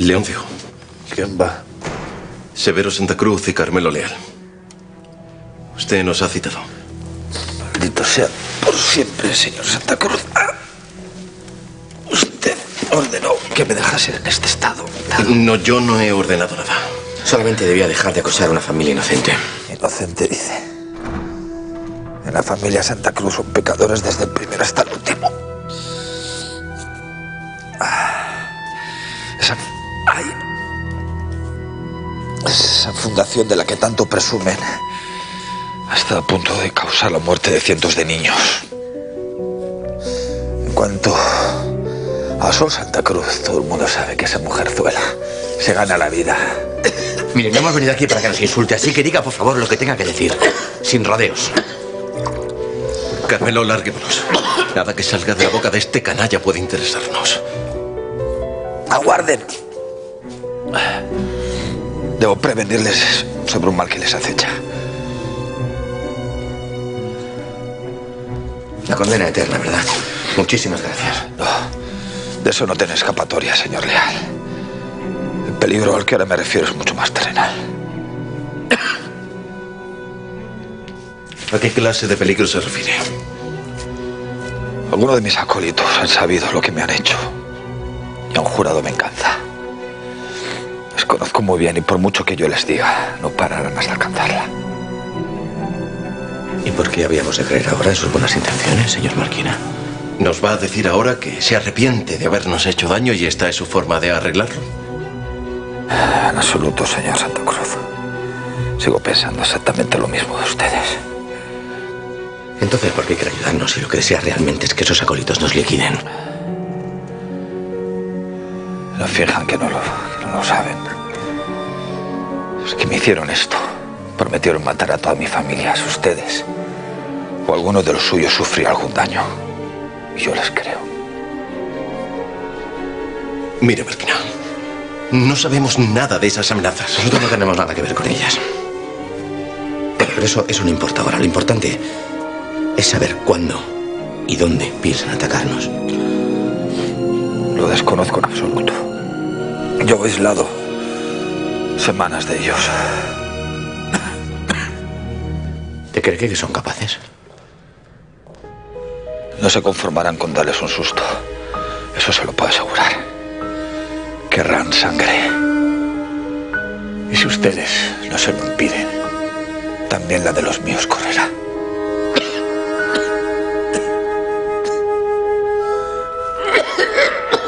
Leoncio. ¿Quién va? Severo Santa Cruz y Carmelo Leal. Usted nos ha citado. Maldito sea por siempre, señor Santa Cruz. Ah. Usted ordenó que me dejase en este estado. No, yo no he ordenado nada. Solamente debía dejar de acosar a una familia inocente. Inocente, dice. En la familia Santa Cruz son pecadores desde el primero hasta el último. Ah. Esa, fundación de la que tanto presumen ha estado a punto de causar la muerte de cientos de niños. En cuanto a Sol Santa Cruz, todo el mundo sabe que esa mujerzuela se gana la vida. Miren, no hemos venido aquí para que nos insulte, así que diga por favor lo que tenga que decir, sin rodeos. Carmelo, larguémonos. Nada que salga de la boca de este canalla puede interesarnos. Aguarden. Debo prevenirles sobre un mal que les acecha. La condena eterna, ¿verdad? Muchísimas gracias. No, de eso no tiene escapatoria, señor Leal. El peligro al que ahora me refiero es mucho más terrenal. ¿A qué clase de peligro se refiere? Algunos de mis acólitos han sabido lo que me han hecho y han jurado venganza. Les conozco muy bien y por mucho que yo les diga, no pararán hasta alcanzarla. ¿Y por qué habíamos de creer ahora en sus buenas intenciones, señor Marquina? ¿Nos va a decir ahora que se arrepiente de habernos hecho daño y esta es su forma de arreglarlo? En absoluto, señor Santa Cruz. Sigo pensando exactamente lo mismo de ustedes. Entonces, ¿por qué quiere ayudarnos si lo que desea realmente es que esos acólitos nos liquiden? No fijan que no lo, que no lo saben. Los que me hicieron esto prometieron matar a toda mi familia, a ustedes. O alguno de los suyos sufrió algún daño. Y yo les creo. Mire, Marquina. No sabemos nada de esas amenazas. Nosotros no tenemos nada que ver con ellas. Pero eso, eso no importa ahora. Lo importante es saber cuándo y dónde piensan atacarnos. Lo desconozco en absoluto. Llevo aislado semanas de ellos. ¿Te cree que son capaces? No se conformarán con darles un susto. Eso se lo puedo asegurar. Querrán sangre. Y si ustedes no se lo impiden, también la de los míos correrá. Ha ha ha!